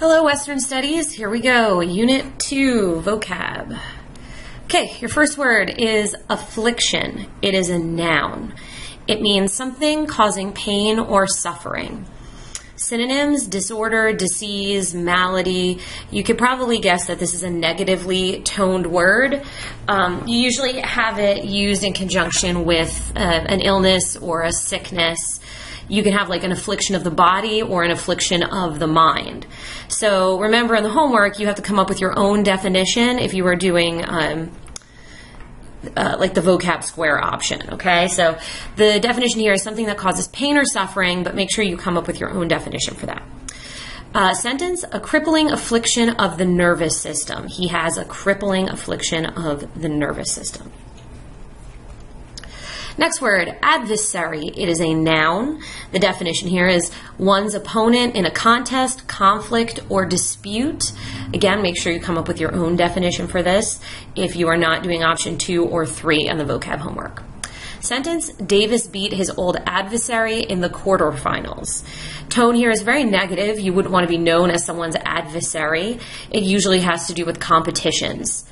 Hello, Western Studies. Here we go. Unit 2, vocab. Okay, your first word is affliction. It is a noun. It means something causing pain or suffering. Synonyms, disorder, disease, malady. You could probably guess that this is a negatively toned word. Um, you usually have it used in conjunction with uh, an illness or a sickness you can have like an affliction of the body or an affliction of the mind. So remember in the homework, you have to come up with your own definition if you are doing um, uh, like the vocab square option. Okay, so the definition here is something that causes pain or suffering, but make sure you come up with your own definition for that. Uh, sentence a crippling affliction of the nervous system. He has a crippling affliction of the nervous system. Next word, adversary. It is a noun. The definition here is one's opponent in a contest, conflict, or dispute. Again, make sure you come up with your own definition for this if you are not doing option two or three on the vocab homework. Sentence Davis beat his old adversary in the quarterfinals. Tone here is very negative. You wouldn't want to be known as someone's adversary. It usually has to do with competitions,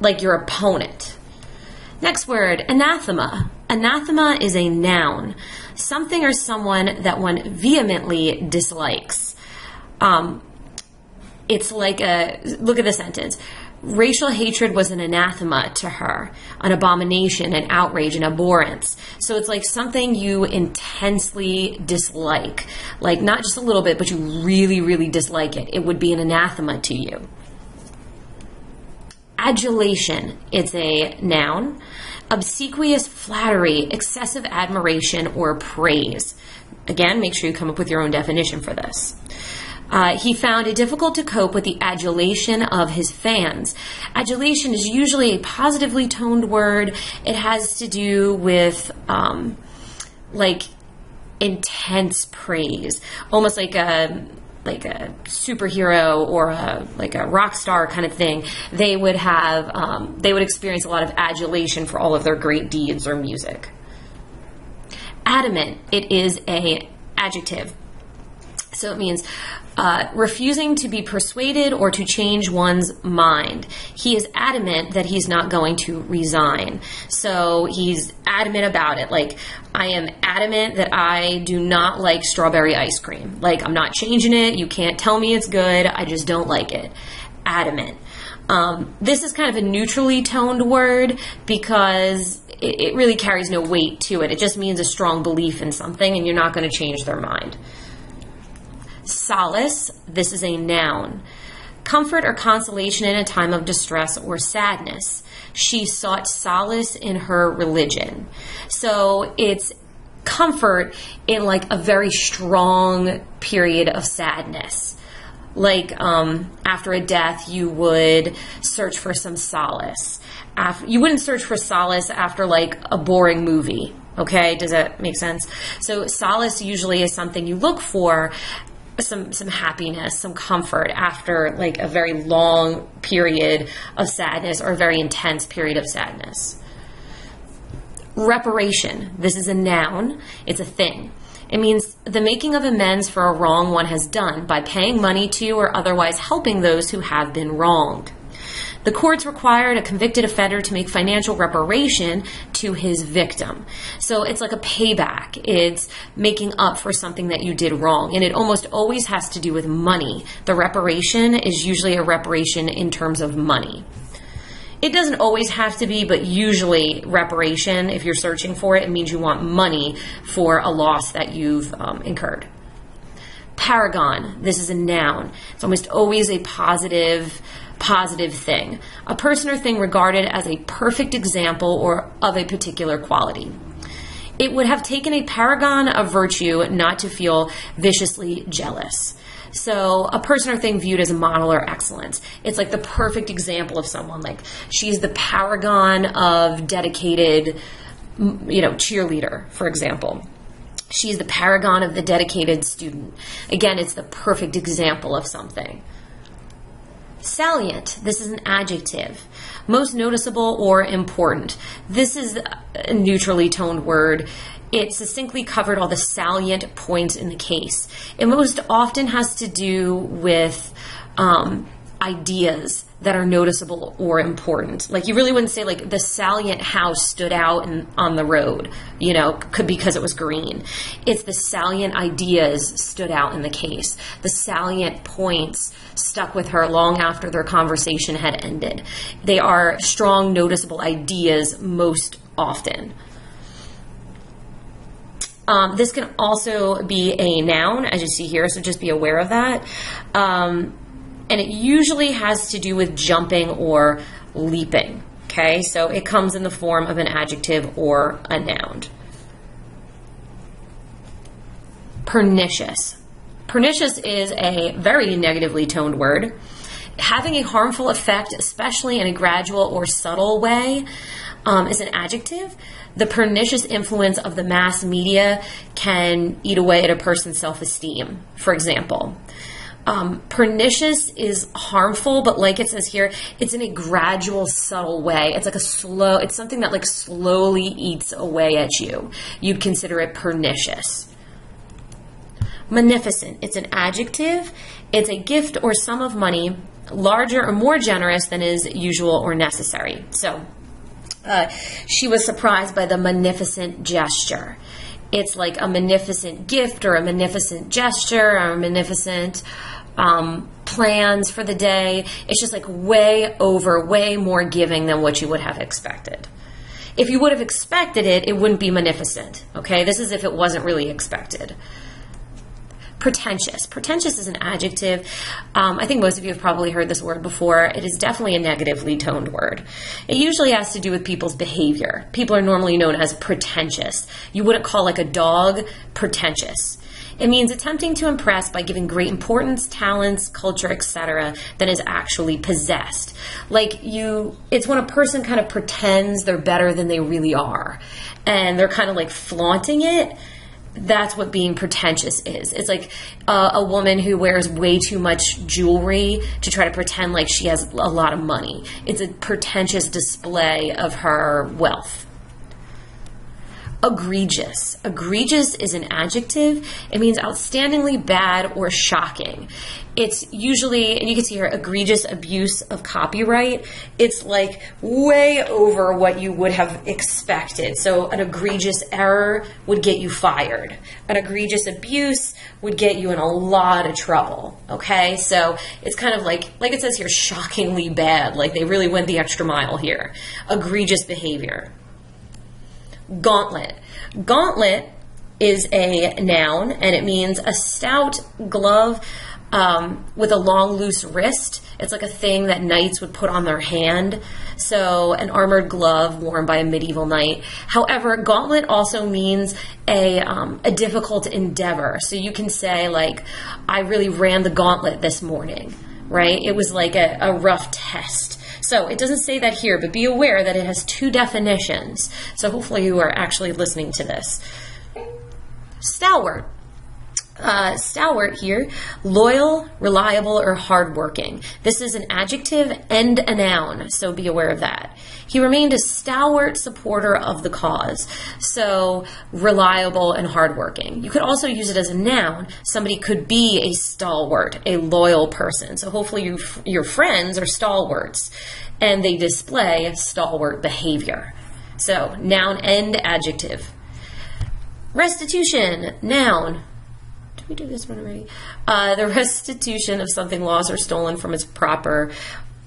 like your opponent. Next word, anathema. Anathema is a noun, something or someone that one vehemently dislikes. Um, it's like a look at the sentence. Racial hatred was an anathema to her, an abomination, an outrage, an abhorrence. So it's like something you intensely dislike. Like not just a little bit, but you really, really dislike it. It would be an anathema to you. Adulation, it's a noun. Obsequious flattery, excessive admiration, or praise. Again, make sure you come up with your own definition for this. Uh, he found it difficult to cope with the adulation of his fans. Adulation is usually a positively toned word. It has to do with um, like intense praise, almost like a like a superhero or a like a rock star kind of thing, they would have um, they would experience a lot of adulation for all of their great deeds or music. Adamant, it is a adjective. So it means uh, refusing to be persuaded or to change one's mind. He is adamant that he's not going to resign. So he's adamant about it. Like, I am adamant that I do not like strawberry ice cream. Like, I'm not changing it. You can't tell me it's good. I just don't like it. Adamant. Um, this is kind of a neutrally toned word because it, it really carries no weight to it. It just means a strong belief in something and you're not going to change their mind. Solace, this is a noun. Comfort or consolation in a time of distress or sadness. She sought solace in her religion. So it's comfort in like a very strong period of sadness. Like um, after a death, you would search for some solace. You wouldn't search for solace after like a boring movie. Okay, does that make sense? So solace usually is something you look for some some happiness, some comfort after like a very long period of sadness or a very intense period of sadness. Reparation. This is a noun. It's a thing. It means the making of amends for a wrong one has done by paying money to or otherwise helping those who have been wronged. The courts required a convicted offender to make financial reparation to his victim. So it's like a payback. It's making up for something that you did wrong. And it almost always has to do with money. The reparation is usually a reparation in terms of money. It doesn't always have to be, but usually reparation, if you're searching for it, it means you want money for a loss that you've um, incurred. Paragon, this is a noun. It's almost always a positive positive thing, a person or thing regarded as a perfect example or of a particular quality. It would have taken a paragon of virtue not to feel viciously jealous. So, a person or thing viewed as a model or excellence. It's like the perfect example of someone. Like, she's the paragon of dedicated, you know, cheerleader, for example. She's the paragon of the dedicated student. Again, it's the perfect example of something. Salient, this is an adjective. Most noticeable or important. This is a neutrally toned word. It succinctly covered all the salient points in the case. It most often has to do with um, ideas that are noticeable or important. Like you really wouldn't say like the salient house stood out in, on the road, you know, could because it was green. It's the salient ideas stood out in the case. The salient points stuck with her long after their conversation had ended. They are strong noticeable ideas most often. Um, this can also be a noun, as you see here, so just be aware of that. Um, and it usually has to do with jumping or leaping. Okay, so it comes in the form of an adjective or a noun. Pernicious. Pernicious is a very negatively toned word, having a harmful effect, especially in a gradual or subtle way, um, is an adjective. The pernicious influence of the mass media can eat away at a person's self esteem, for example. Um, pernicious is harmful, but like it says here, it's in a gradual, subtle way. It's like a slow, it's something that like slowly eats away at you. You'd consider it pernicious. Munificent, it's an adjective. It's a gift or sum of money larger or more generous than is usual or necessary. So, uh, she was surprised by the munificent gesture it's like a munificent gift or a munificent gesture or a munificent um, plans for the day. It's just like way over, way more giving than what you would have expected. If you would have expected it, it wouldn't be munificent. Okay, this is if it wasn't really expected. Pretentious. Pretentious is an adjective. Um, I think most of you have probably heard this word before. It is definitely a negatively toned word. It usually has to do with people's behavior. People are normally known as pretentious. You wouldn't call like a dog pretentious. It means attempting to impress by giving great importance, talents, culture, etc. that is actually possessed. Like you, it's when a person kind of pretends they're better than they really are. And they're kind of like flaunting it that's what being pretentious is. It's like uh, a woman who wears way too much jewelry to try to pretend like she has a lot of money. It's a pretentious display of her wealth egregious. Egregious is an adjective. It means outstandingly bad or shocking. It's usually, and you can see here, egregious abuse of copyright. It's like way over what you would have expected. So an egregious error would get you fired. An egregious abuse would get you in a lot of trouble. Okay, so it's kind of like, like it says here, shockingly bad. Like they really went the extra mile here. Egregious behavior gauntlet. Gauntlet is a noun and it means a stout glove um, with a long, loose wrist. It's like a thing that knights would put on their hand. So, an armored glove worn by a medieval knight. However, gauntlet also means a, um, a difficult endeavor. So, you can say, like, I really ran the gauntlet this morning, right? It was like a, a rough test. So it doesn't say that here, but be aware that it has two definitions. So hopefully you are actually listening to this. Stalwart. Uh, stalwart here, loyal, reliable, or hardworking. This is an adjective and a noun, so be aware of that. He remained a stalwart supporter of the cause, so reliable and hardworking. You could also use it as a noun. Somebody could be a stalwart, a loyal person. So hopefully you, your friends are stalwarts, and they display stalwart behavior. So noun and adjective. Restitution, noun we do this one already? Uh, the restitution of something lost or stolen from its proper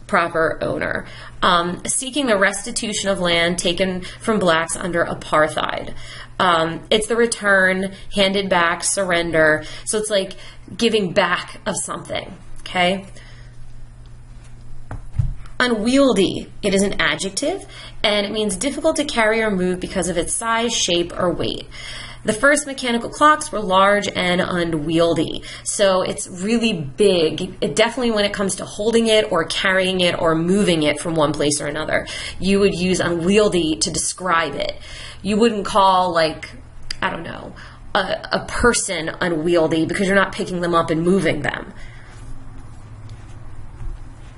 proper owner. Um, seeking the restitution of land taken from blacks under apartheid. Um, it's the return, handed back, surrender. So it's like giving back of something. Okay. Unwieldy, it is an adjective, and it means difficult to carry or move because of its size, shape, or weight. The first mechanical clocks were large and unwieldy. So it's really big. It definitely when it comes to holding it or carrying it or moving it from one place or another, you would use unwieldy to describe it. You wouldn't call like, I don't know, a, a person unwieldy because you're not picking them up and moving them.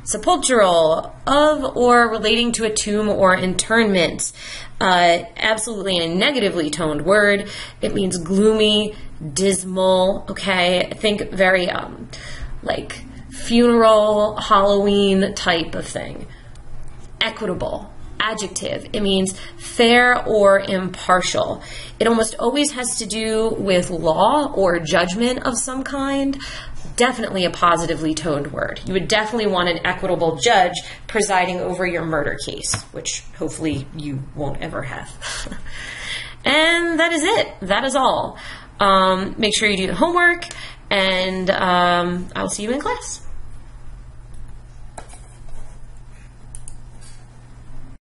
Sepulchral, of or relating to a tomb or interment. Uh, absolutely a negatively toned word. It means gloomy, dismal. Okay, I think very um, like funeral, Halloween type of thing. Equitable, adjective. It means fair or impartial. It almost always has to do with law or judgment of some kind. Definitely a positively toned word. You would definitely want an equitable judge presiding over your murder case, which hopefully you won't ever have. and that is it. That is all. Um, make sure you do the homework, and um, I'll see you in class.